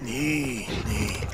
Nee, nee.